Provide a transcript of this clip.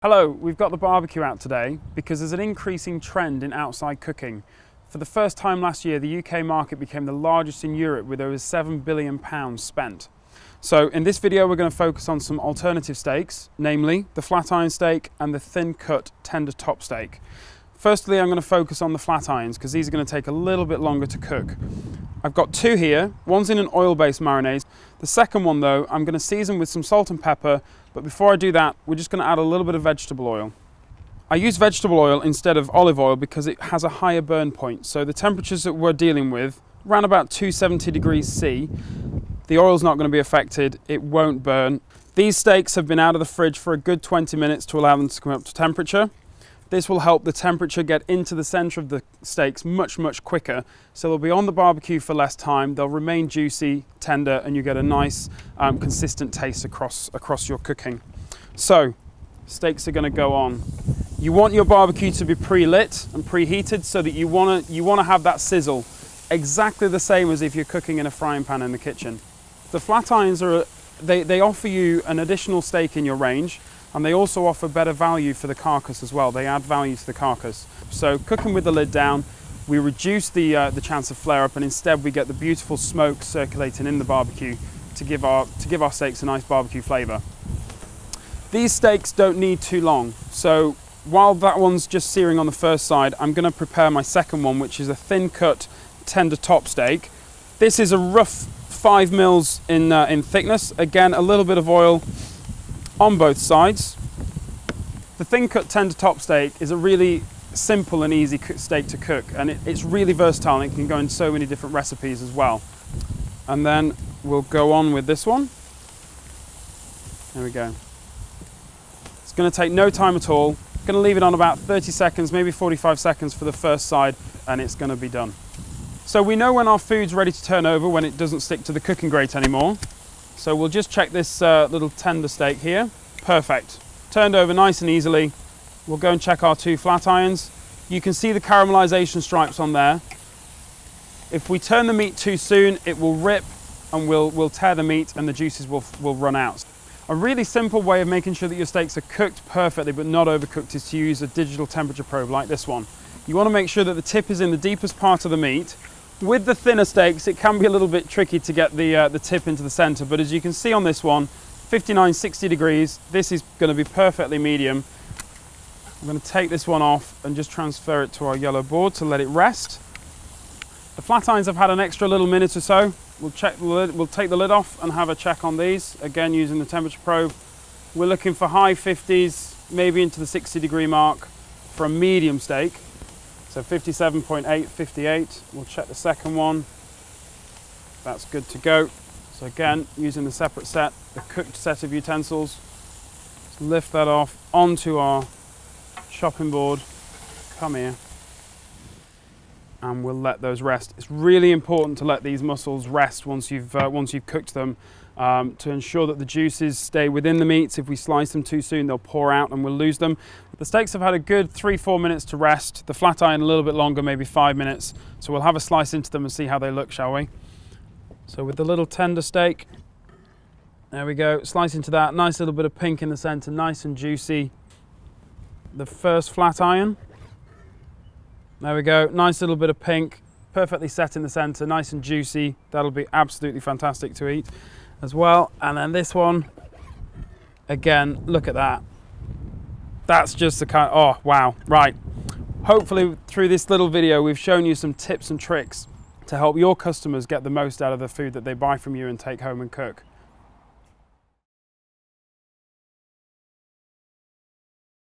Hello, we've got the barbecue out today because there's an increasing trend in outside cooking. For the first time last year, the UK market became the largest in Europe with over 7 billion pounds spent. So in this video, we're going to focus on some alternative steaks, namely the flat iron steak and the thin cut tender top steak. Firstly, I'm going to focus on the flat irons because these are going to take a little bit longer to cook. I've got two here. One's in an oil-based marinade. The second one though, I'm going to season with some salt and pepper, but before I do that, we're just going to add a little bit of vegetable oil. I use vegetable oil instead of olive oil because it has a higher burn point. So the temperatures that we're dealing with, around about 270 degrees C, the oil's not going to be affected, it won't burn. These steaks have been out of the fridge for a good 20 minutes to allow them to come up to temperature. This will help the temperature get into the center of the steaks much, much quicker. So they'll be on the barbecue for less time. They'll remain juicy, tender, and you get a nice, um, consistent taste across, across your cooking. So steaks are gonna go on. You want your barbecue to be pre-lit and preheated so that you wanna, you wanna have that sizzle exactly the same as if you're cooking in a frying pan in the kitchen. The flat irons are, they, they offer you an additional steak in your range and they also offer better value for the carcass as well. They add value to the carcass. So cooking with the lid down, we reduce the, uh, the chance of flare up and instead we get the beautiful smoke circulating in the barbecue to give our, to give our steaks a nice barbecue flavour. These steaks don't need too long. So while that one's just searing on the first side, I'm gonna prepare my second one, which is a thin cut tender top steak. This is a rough five mils in, uh, in thickness. Again, a little bit of oil, on both sides. The thin cut tender top steak is a really simple and easy steak to cook and it, it's really versatile and it can go in so many different recipes as well. And then we'll go on with this one. There we go. It's going to take no time at all. Going to leave it on about 30 seconds, maybe 45 seconds for the first side and it's going to be done. So we know when our food's ready to turn over when it doesn't stick to the cooking grate anymore. So we'll just check this uh, little tender steak here. Perfect. Turned over nice and easily. We'll go and check our two flat irons. You can see the caramelization stripes on there. If we turn the meat too soon, it will rip and we'll, we'll tear the meat and the juices will, will run out. A really simple way of making sure that your steaks are cooked perfectly but not overcooked is to use a digital temperature probe like this one. You want to make sure that the tip is in the deepest part of the meat with the thinner steaks, it can be a little bit tricky to get the, uh, the tip into the center, but as you can see on this one, 59, 60 degrees, this is gonna be perfectly medium. I'm gonna take this one off and just transfer it to our yellow board to let it rest. The flat irons have had an extra little minute or so. We'll check the lid, we'll take the lid off and have a check on these, again using the temperature probe. We're looking for high 50s, maybe into the 60 degree mark for a medium steak. So 57.8, 58. We'll check the second one. That's good to go. So again, using the separate set, the cooked set of utensils, Let's lift that off onto our chopping board. Come here. And we'll let those rest. It's really important to let these muscles rest once you've, uh, once you've cooked them um, to ensure that the juices stay within the meats. If we slice them too soon, they'll pour out and we'll lose them. The steaks have had a good three, four minutes to rest. The flat iron a little bit longer, maybe five minutes. So we'll have a slice into them and see how they look, shall we? So with the little tender steak, there we go, slice into that. Nice little bit of pink in the center, nice and juicy. The first flat iron. There we go, nice little bit of pink, perfectly set in the center, nice and juicy. That'll be absolutely fantastic to eat as well. And then this one, again, look at that. That's just the kind, oh, wow, right. Hopefully through this little video, we've shown you some tips and tricks to help your customers get the most out of the food that they buy from you and take home and cook.